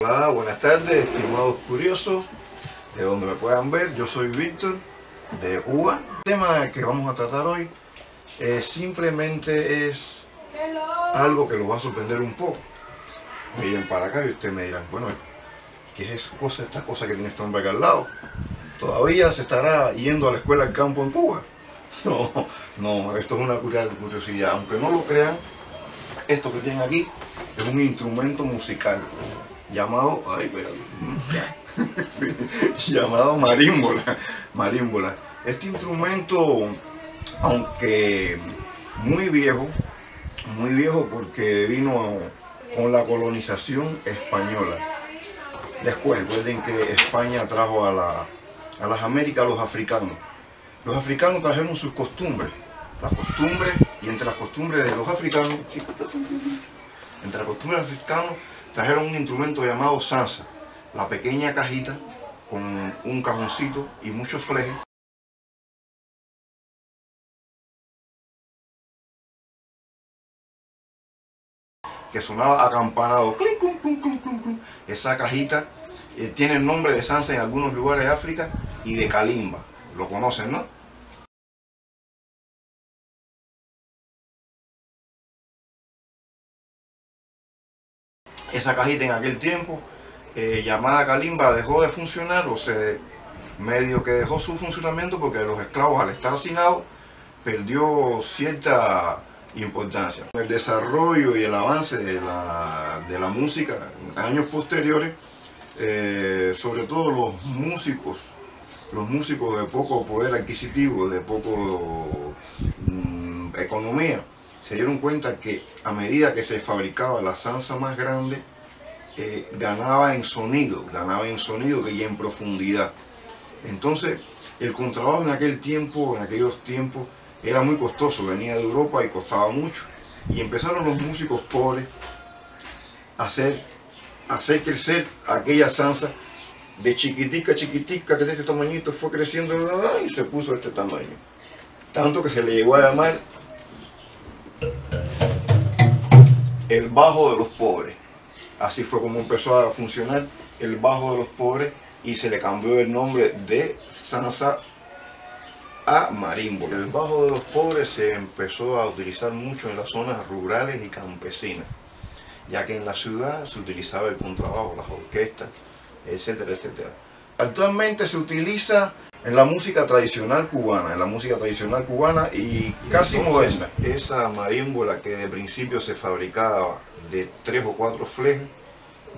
Hola, buenas tardes, estimados curiosos, de donde me puedan ver, yo soy Víctor, de Cuba. El tema que vamos a tratar hoy eh, simplemente es algo que los va a sorprender un poco. Miren para acá y ustedes me dirán, bueno, ¿qué es cosa, esta cosa que tiene este hombre acá al lado? ¿Todavía se estará yendo a la escuela al campo en Cuba? No, no, esto es una curiosidad, aunque no lo crean, esto que tienen aquí es un instrumento musical llamado, ay, llamado marímbola, marímbola. Este instrumento, aunque muy viejo, muy viejo porque vino con la colonización española. Les cuento, recuerden que España trajo a, la, a las Américas a los africanos. Los africanos trajeron sus costumbres, las costumbres, y entre las costumbres de los africanos, entre las costumbres africanos trajeron un instrumento llamado sansa, la pequeña cajita con un cajoncito y muchos flejes. que sonaba acampanado. Esa cajita eh, tiene el nombre de sansa en algunos lugares de África y de kalimba. Lo conocen, ¿no? Esa cajita en aquel tiempo, eh, llamada Kalimba, dejó de funcionar o se medio que dejó su funcionamiento porque los esclavos al estar hacinados perdió cierta importancia. El desarrollo y el avance de la, de la música en años posteriores, eh, sobre todo los músicos, los músicos de poco poder adquisitivo, de poco mm, economía, se dieron cuenta que a medida que se fabricaba la salsa más grande, eh, ganaba en sonido, ganaba en sonido y en profundidad. Entonces, el contrabajo en aquel tiempo, en aquellos tiempos, era muy costoso, venía de Europa y costaba mucho. Y empezaron los músicos pobres a hacer, a hacer crecer aquella salsa de chiquitica, chiquitica, que de este tamañito fue creciendo y se puso este tamaño. Tanto que se le llegó a llamar el bajo de los pobres. Así fue como empezó a funcionar el bajo de los pobres y se le cambió el nombre de Sansa a marimbo. El bajo de los pobres se empezó a utilizar mucho en las zonas rurales y campesinas, ya que en la ciudad se utilizaba el contrabajo, las orquestas, etcétera, etcétera. Actualmente se utiliza en la música tradicional cubana, en la música tradicional cubana y casi moderna. Esa marímbola que de principio se fabricaba de tres o cuatro flejes,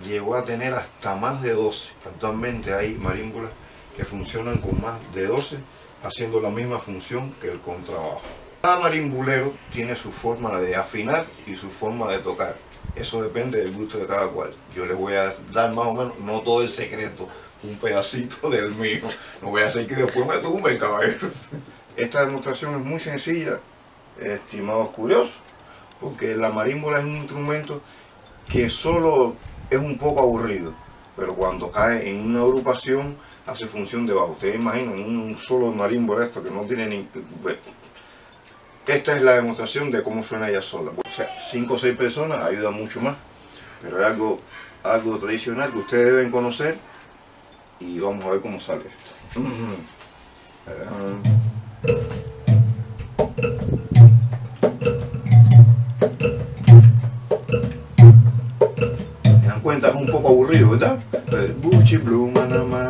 llegó a tener hasta más de 12. Actualmente hay marímbolas que funcionan con más de 12, haciendo la misma función que el contrabajo. Cada marimbulero tiene su forma de afinar y su forma de tocar. Eso depende del gusto de cada cual. Yo les voy a dar más o menos, no todo el secreto, un pedacito del mío. No voy a hacer que después me tumbe, caballero. Esta demostración es muy sencilla, estimados curiosos, porque la marímbola es un instrumento que solo es un poco aburrido, pero cuando cae en una agrupación hace función de bajo. Ustedes imaginan un solo marímbola esto que no tiene ni... esta es la demostración de cómo suena ella sola. O sea, cinco o seis personas ayuda mucho más, pero es algo, algo tradicional que ustedes deben conocer y vamos a ver cómo sale esto. Me dan cuenta es un poco aburrido, ¿verdad? Buchi Blue Manama,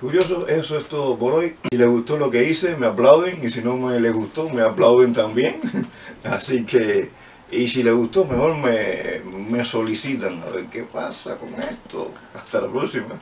Curioso, eso es todo por hoy. Si les gustó lo que hice, me aplauden. Y si no me les gustó, me aplauden también. Así que, y si les gustó, mejor me, me solicitan. A ver qué pasa con esto. Hasta la próxima.